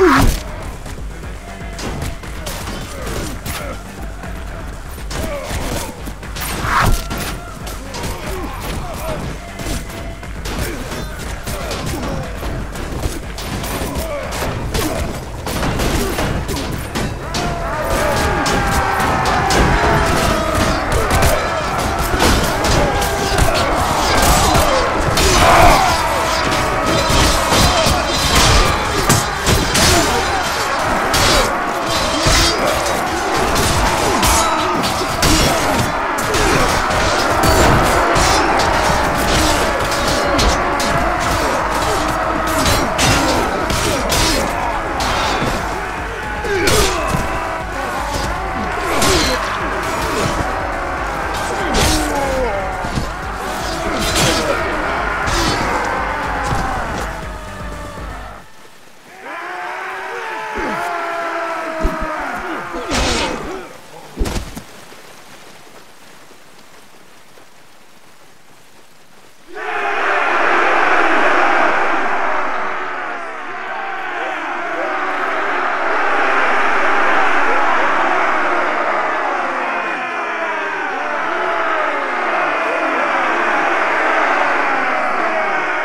Ooh.